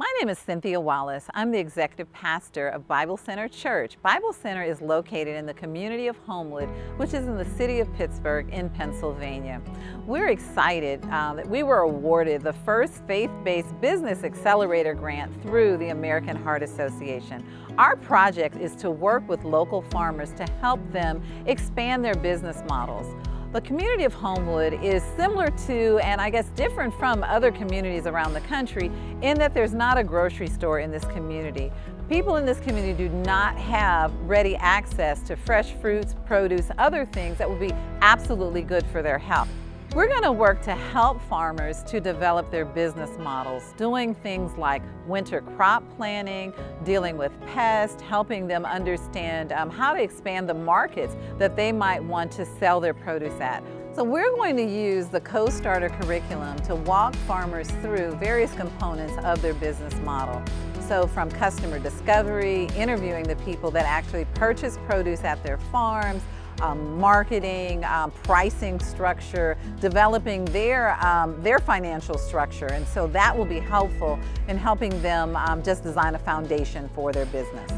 My name is Cynthia Wallace. I'm the executive pastor of Bible Center Church. Bible Center is located in the community of Homewood, which is in the city of Pittsburgh in Pennsylvania. We're excited uh, that we were awarded the first faith-based business accelerator grant through the American Heart Association. Our project is to work with local farmers to help them expand their business models. The community of Homewood is similar to, and I guess different from other communities around the country in that there's not a grocery store in this community. People in this community do not have ready access to fresh fruits, produce, other things that would be absolutely good for their health. We're going to work to help farmers to develop their business models, doing things like winter crop planning, dealing with pests, helping them understand um, how to expand the markets that they might want to sell their produce at. So we're going to use the Co-Starter curriculum to walk farmers through various components of their business model. So from customer discovery, interviewing the people that actually purchase produce at their farms, um, marketing, um, pricing structure, developing their, um, their financial structure. And so that will be helpful in helping them um, just design a foundation for their business.